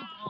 bomb.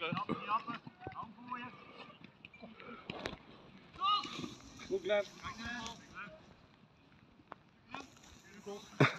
je. Goed, Glenn. Kijk